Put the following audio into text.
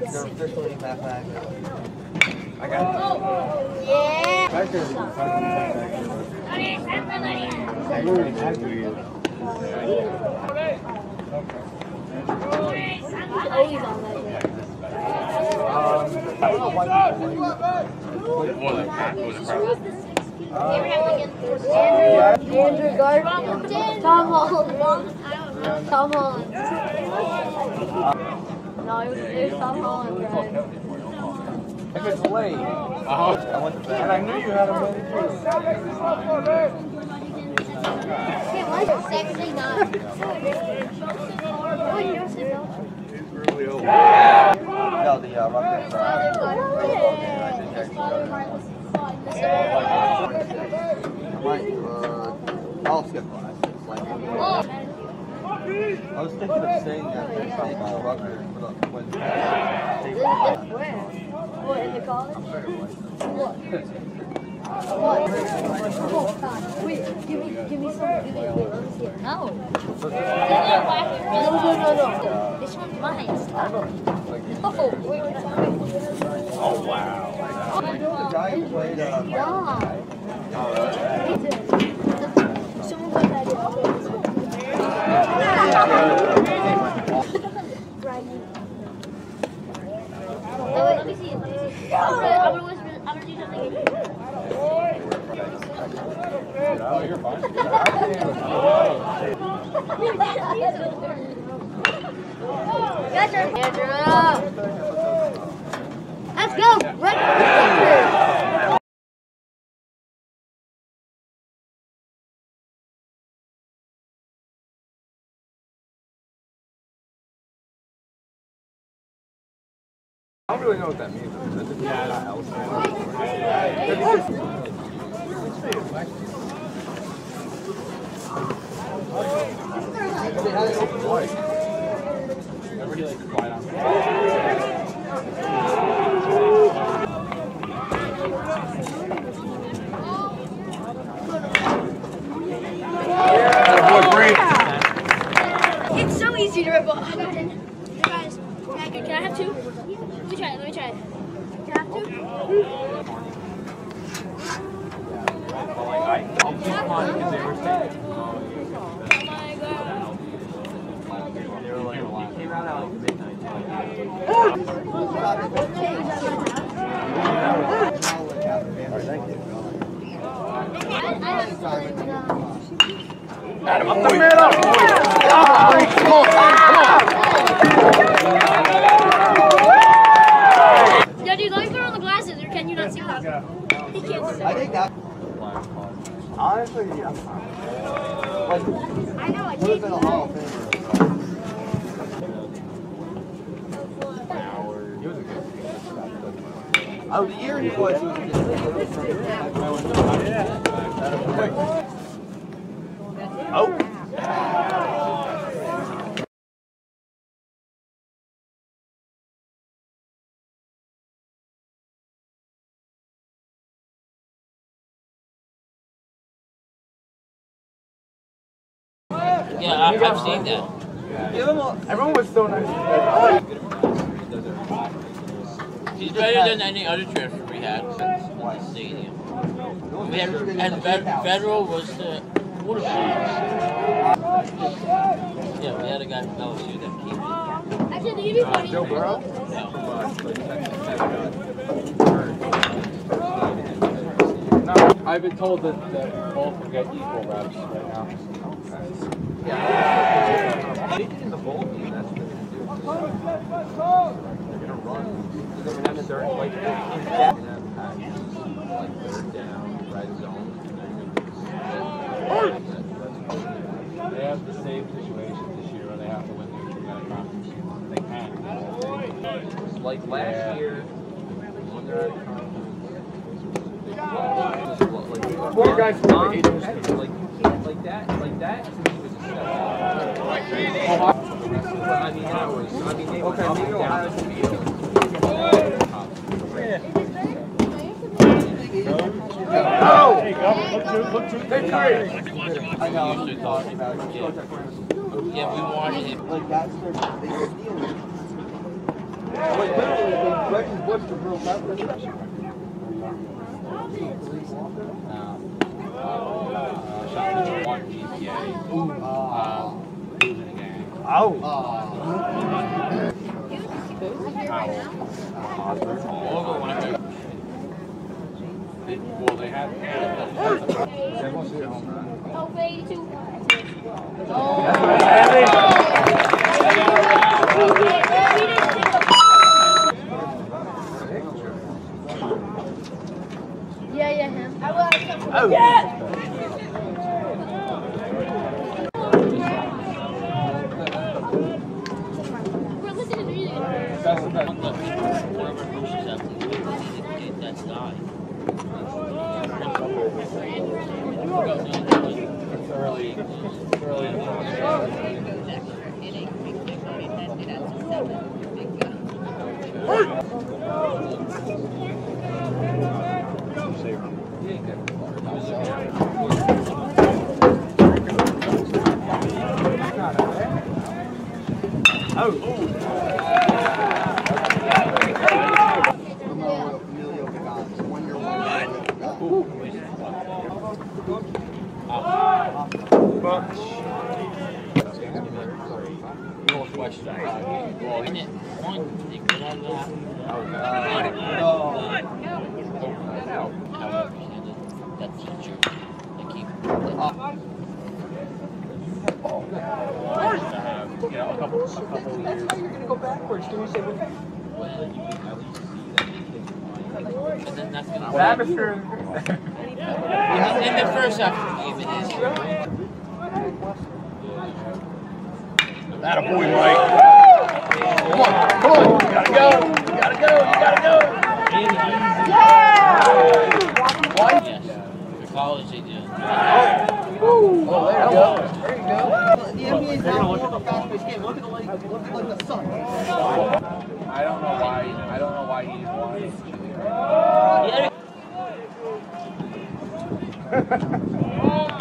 They're officially mathematics. I got it. Yeah. I. Always that. Was it Andrew Garfield, Tom Holland, Tom Holland. No, it was, it was Tom Holland, right? If it's late, Uh-huh. I went to bed. and I knew you had a win too. Hey, why is it Saturday night? Oh, you don't say no. No, the uh, Rutgers. Uh, I might, uh, I'll skip class. It's like, I was thinking of saying that next time uh, Rutgers put up when Where? What, in the college? What? What? Wait, give me, give me some, give me, wait, let me see it. No. No, no, no, no. This one's mine, stop. No, wait, wait, wait. Oh, wow. the guy who played, uh, Yeah. Someone put that Let me see it. I'm gonna, I'm gonna do something. Oh, you're fine. Really know what that means. Yeah. It's so easy to rip off. Can I, have two? Let me try it. Let me try it. Can I have two? I'll keep mine because they were saying. Oh my god. They were like, you came out at like midnight. thank you. I, I haven't played enough. Adam, up the man up! Come on, come Yeah, dude, let me put on the glasses, or can you not see that? He can't see I that. think that. on! Honestly, yeah. Like, I know, I would have been a Hall of Famer. He was a good Oh, the year he was Oh! Yeah, I, I've seen that. Everyone was so nice. He's better than any other transfer we had since the stadium. We had, and Federal was the quarterback. Yeah, we had a guy from LSU that came in. Actually, the uniform. Uh, Joe Burrow? No. I've been told that, that both will get equal reps right now. They did in the bowl game, that's what they're. They're gonna run. They're gonna have certain, like. They're gonna have packages, like third down, red zone. They have the same situation this year where they have to win the Atlantic Conference. They can. Like last Yeah. year, when they're at a conference, they won. Like, Four guys from the on- Asian Like, you can't, like that, like that to me was a step up. Ohio- But I mean, that was, I mean, they were Okay, coming maybe down the field. Oh! There you go. Look two, look two, take three. I know, I'm talking talk- about, yeah. Yeah, we wanted him. like, that's their, they steal it. Like literally, Reggie's Bush the real pepper. Oh. Well, they had. Oh, 82. Yeah, yeah, him. I will. We're listening to music. That's the best. One of one of our coaches out there, he- that's died. It's early. It's early in the process. No question about it. Well, isn't it one they could have that? However, that teacher, they keep. Uh, you know, a couple, a couple years. You're gonna go backwards. Can you say what? And then that's gonna. Bavister. In the first half of the game, it is. That a boy, Mike. Come on, come on. You gotta go. You gotta go. You gotta go. Yes. For college, they do. Oh, there you go. There you go. The NBA's now more of a fast-paced game. Look at the like, look at like the sun. I don't know why. I don't know why he's wanting. Yeah.